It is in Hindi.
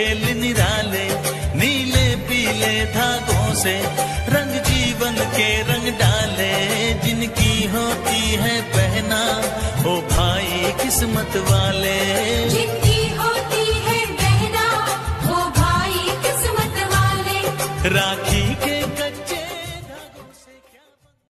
खेल निराले नीले पीले धागों से रंग जीवन के रंग डाले। जिनकी होती है पहना ओ भाई किस्मत वाले। जिनकी होती है पहना ओ भाई किस्मत वाले। राखी के